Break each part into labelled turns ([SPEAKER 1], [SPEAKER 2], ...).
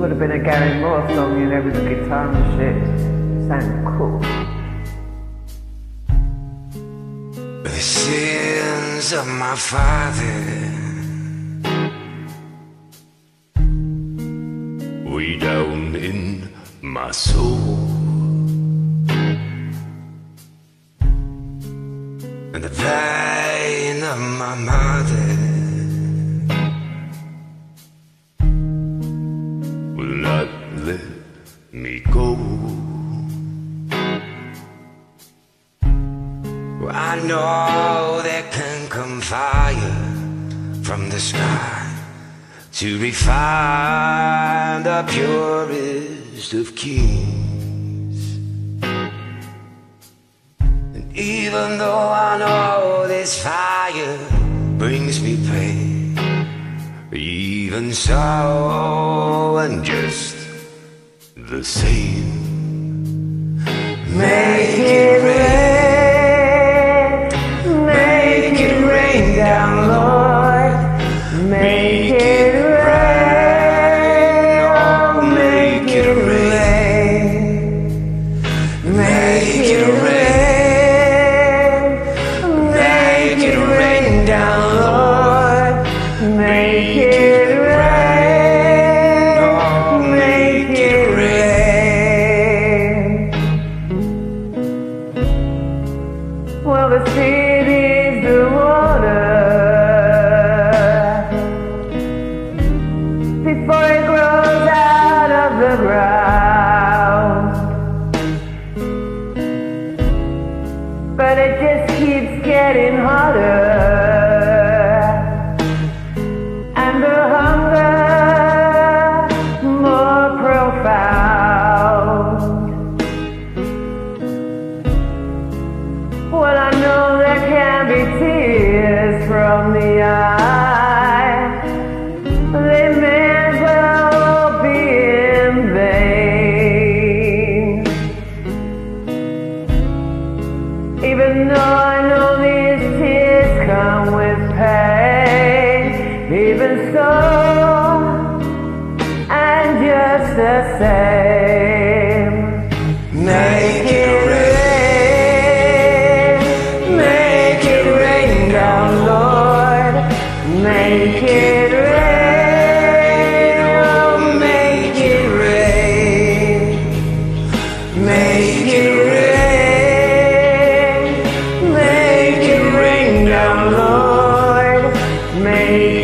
[SPEAKER 1] Gary Moore song, you know, with the guitar and shit. Sounded cool.
[SPEAKER 2] The sins of my father way down in my soul. And the pain of my mother I know there can come fire from the sky to refine the purest of kings. And even though I know this fire brings me pain, even so, and just the same,
[SPEAKER 1] the eye. They may well be in vain. Even though I know these tears come with pain. Even so, and just the same.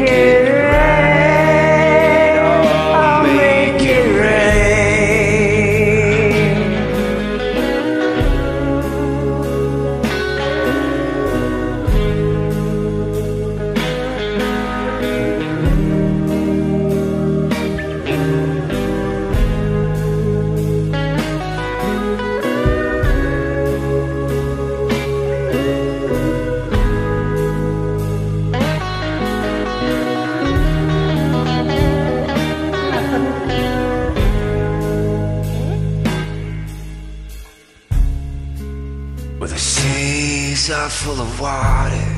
[SPEAKER 2] Make Where the seas are full of water.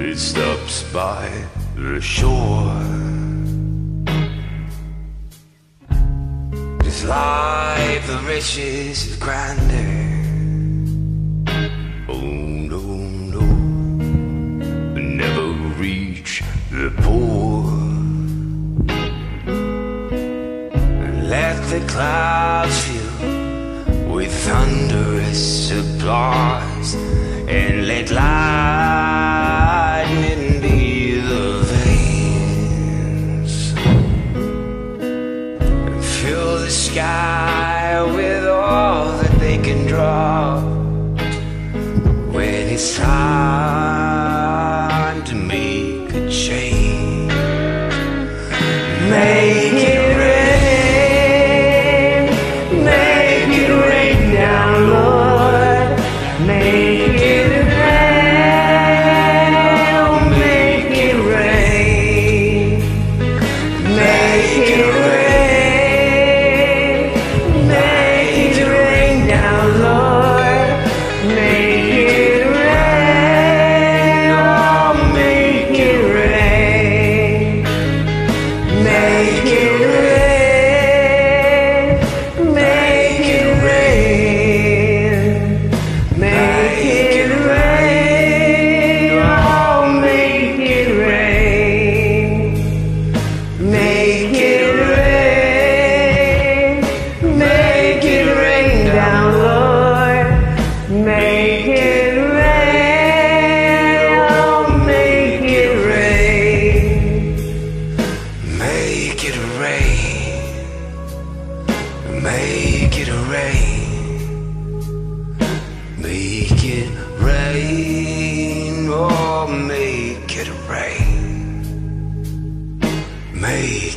[SPEAKER 2] It stops by the shore. This life, the riches is grander. Oh no, no, never reach the poor. The clouds fill with thunderous applause, and let lightning be the veins, fill the sky with all that they can draw. When it's time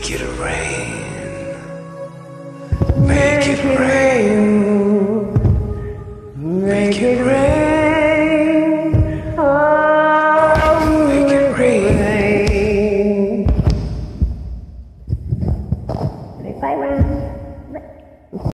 [SPEAKER 2] Make it rain. Make it rain.
[SPEAKER 1] Make it rain.